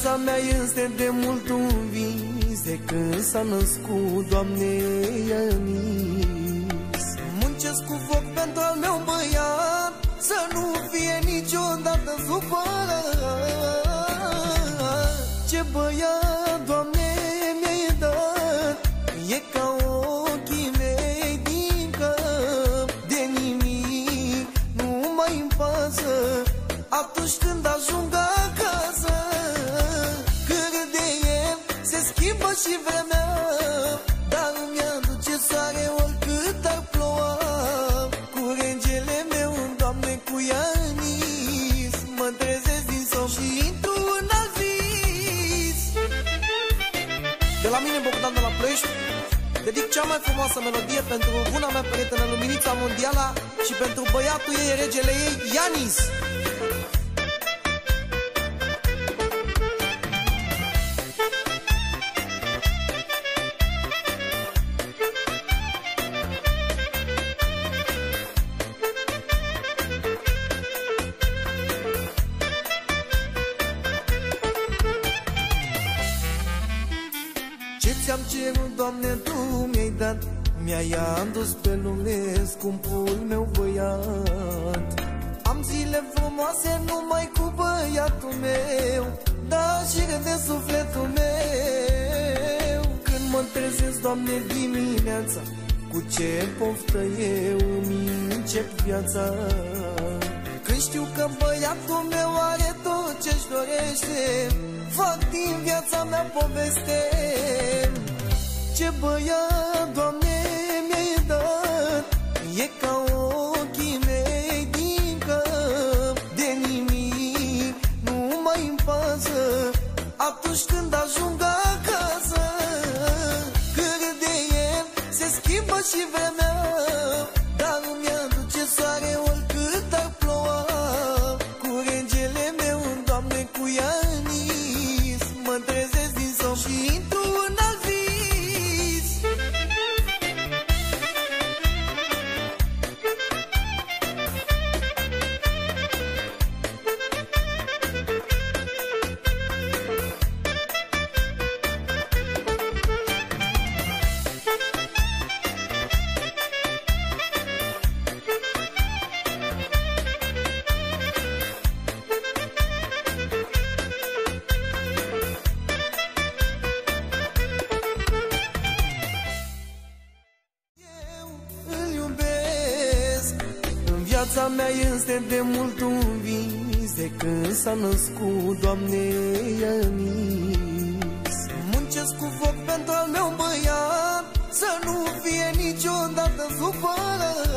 Viața mea este de mult un vis De când s-a născut, Doamne, Ionis Muncesc cu foc pentru al meu băiat Să nu fie niciodată supărat. Ce băiat, Doamne, mi-ai dat? E ca ochii mei din cap De nimic nu mai-mi pasă. Atunci când vremea Dar îmi aduce soare oricât ar ploua. Cu regele meu, Doamne, cu Ianis Mă trezesc din somn și intru în alt vis De la mine, Bogdan de la Ploiești Dedic cea mai frumoasă melodie pentru buna mea prietenă Luminița Mondiala Și pentru băiatul ei, regele ei, Ianis ți-am cerut, Doamne, Tu mi-ai dat. Mi-ai adus pe lume scumpul meu băiat. Am zile frumoase numai cu băiatul meu Da și de sufletul meu. Când mă trezesc, Doamne, dimineața Cu ce poftă eu îmi încep viața? Când știu că băiatul meu are tot ce-și dorește Fac din viața mea poveste Ce băiat, Doamne, mi-ai dat. E ca ochii mei din cap De nimic nu mai-mi pasă. Atunci când ajung viața mea este de mult un vis De când s-a născut, Doamne, Ionis Muncesc cu foc pentru al meu băiat Să nu fie niciodată supărat Ce băiat